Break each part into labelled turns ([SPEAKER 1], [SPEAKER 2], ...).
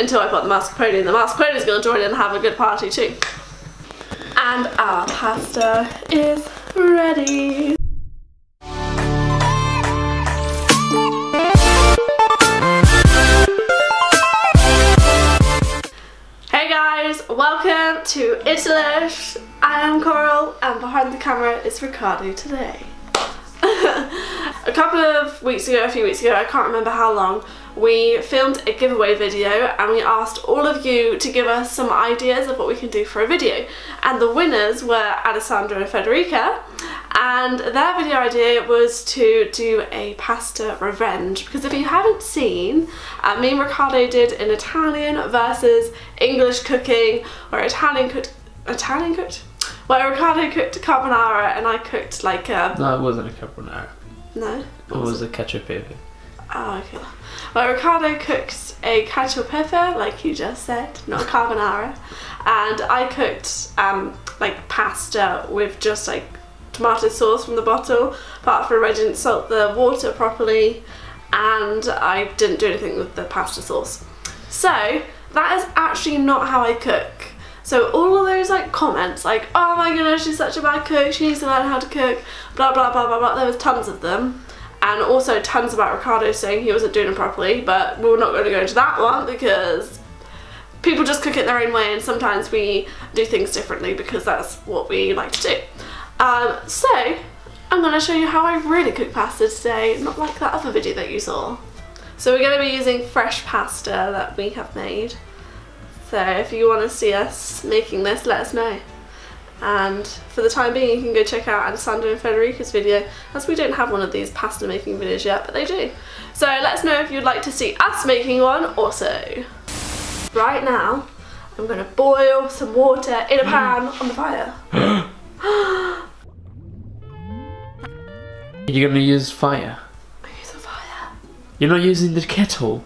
[SPEAKER 1] until I put the mascarpone in. The mascarpone is going to join in and have a good party too. And our pasta is ready. Hey guys, welcome to Itallish. I am Coral and behind the camera is Riccardo today. A couple of weeks ago, a few weeks ago, I can't remember how long, we filmed a giveaway video and we asked all of you to give us some ideas of what we can do for a video. And the winners were Alessandro and Federica and their video idea was to do a pasta revenge because if you haven't seen, uh, me and Riccardo did an Italian versus English cooking or Italian cooked, Italian cooked? Well, Riccardo cooked carbonara and I cooked like a...
[SPEAKER 2] No, it wasn't a carbonara.
[SPEAKER 1] No?
[SPEAKER 2] It was a cacio pepe.
[SPEAKER 1] Oh, okay. Well, Riccardo cooked a cacio pepe, like you just said, not carbonara. and I cooked um, like pasta with just like tomato sauce from the bottle. Apart from I didn't salt the water properly and I didn't do anything with the pasta sauce. So that is actually not how I cook. So all of those like comments like, oh my goodness, she's such a bad cook, she needs to learn how to cook, blah blah blah blah blah, there was tons of them. And also tons about Riccardo saying he wasn't doing it properly, but we're not going to go into that one because people just cook it their own way and sometimes we do things differently because that's what we like to do. Um, so, I'm going to show you how I really cook pasta today, not like that other video that you saw. So we're going to be using fresh pasta that we have made. So if you want to see us making this, let us know. And for the time being, you can go check out Alessandro and Federica's video, as we don't have one of these pasta making videos yet, but they do. So let us know if you'd like to see us making one also. Right now, I'm going to boil some water in a pan on the fire.
[SPEAKER 2] You're gonna use fire.
[SPEAKER 1] I use a fire.
[SPEAKER 2] You're not using the kettle.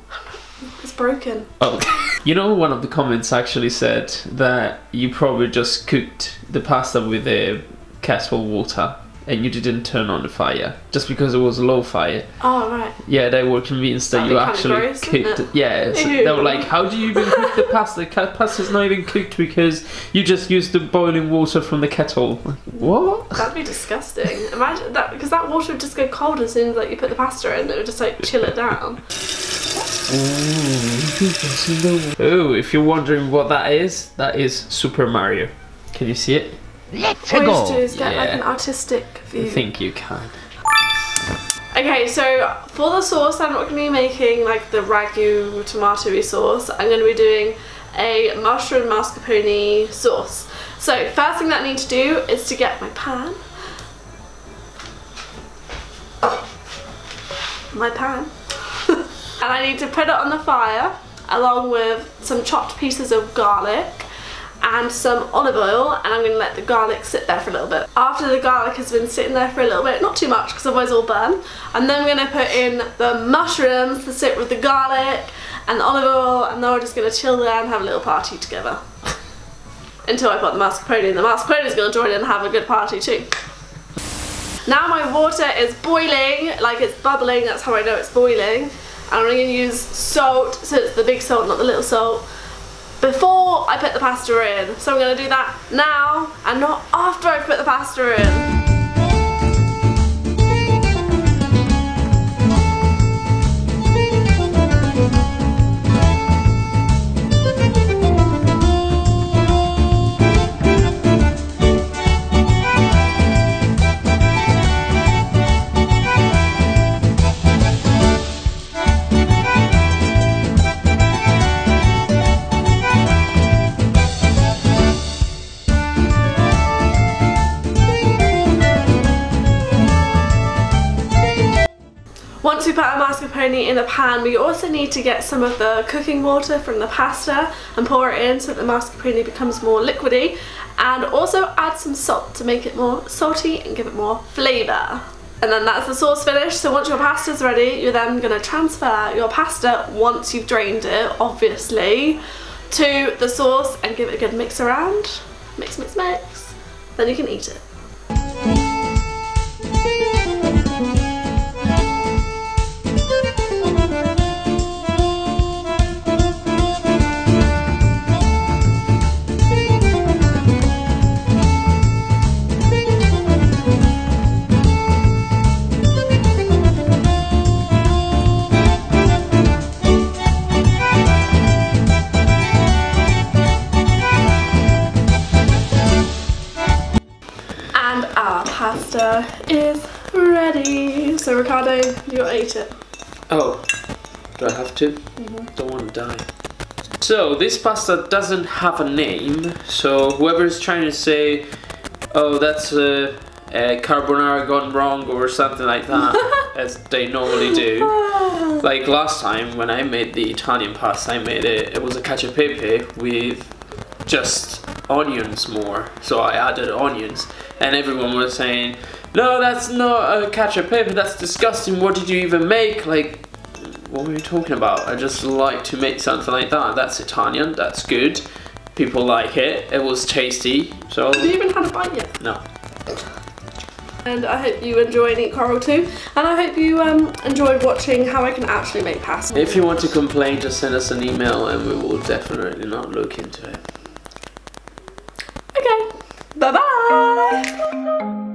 [SPEAKER 1] It's broken.
[SPEAKER 2] Oh. you know, one of the comments actually said that you probably just cooked the pasta with a kettle water and you didn't turn on the fire just because it was a low fire.
[SPEAKER 1] Oh, right.
[SPEAKER 2] Yeah, they were convinced that
[SPEAKER 1] That'd
[SPEAKER 2] you actually
[SPEAKER 1] gross,
[SPEAKER 2] cooked.
[SPEAKER 1] it?
[SPEAKER 2] Yeah, so they were like, "How do you even cook the pasta? The pasta's not even cooked because you just used the boiling water from the kettle." Like, what?
[SPEAKER 1] That'd be disgusting. Imagine that, because that water would just go cold as soon as like, you put the pasta in, it would just like chill it down.
[SPEAKER 2] Oh, if you're wondering what that is, that is Super Mario. Can you see it?
[SPEAKER 3] Let's
[SPEAKER 1] All
[SPEAKER 3] go.
[SPEAKER 1] to do is get like
[SPEAKER 2] Yeah.
[SPEAKER 1] an artistic
[SPEAKER 2] I
[SPEAKER 1] view.
[SPEAKER 2] think you can.
[SPEAKER 1] Okay, so for the sauce, I'm not going to be making like the ragu tomatoey sauce. I'm going to be doing a mushroom mascarpone sauce. So first thing that I need to do is to get my pan. My pan. And I need to put it on the fire along with some chopped pieces of garlic and some olive oil and I'm going to let the garlic sit there for a little bit. After the garlic has been sitting there for a little bit, not too much because otherwise it'll burn, and then we're going to put in the mushrooms to sit with the garlic and the olive oil and then we're just going to chill there and have a little party together. Until I put the mascarpone in. The mascarpone is going to join in and have a good party too. Now my water is boiling, like it's bubbling, that's how I know it's boiling. And I'm going to use salt, so it's the big salt, not the little salt before I put the pasta in. So I'm going to do that now and not after I put the pasta in. Once we put our mascarpone in the pan, we also need to get some of the cooking water from the pasta and pour it in so that the mascarpone becomes more liquidy and also add some salt to make it more salty and give it more flavour. And then that's the sauce finished, so once your pasta's ready, you're then going to transfer your pasta, once you've drained it, obviously, to the sauce and give it a good mix around. Mix, mix, mix. Then you can eat it. Pasta is ready. So Riccardo, you eat it.
[SPEAKER 2] Oh, do I have to? Mm-hmm. Don't want to die. So this pasta doesn't have a name. So whoever is trying to say, "Oh, that's a, a carbonara gone wrong" or something like that, as they normally do. Like last time when I made the Italian pasta, I made it. It was a cacio e pepe with just onions more. So I added onions, and everyone was saying, "No, that's not a ketchup pepe. That's disgusting. What did you even make?" Like, what were you talking about? I just like to make something like that. That's Italian. That's good. People like it. It was tasty. So
[SPEAKER 1] Have you even had a bite yet?
[SPEAKER 2] no.
[SPEAKER 1] And I hope you enjoy eat coral too. And I hope you um, enjoyed watching how I can actually make pasta.
[SPEAKER 2] If you want to complain, just send us an email, and we will definitely not look into it.
[SPEAKER 1] Bye-bye.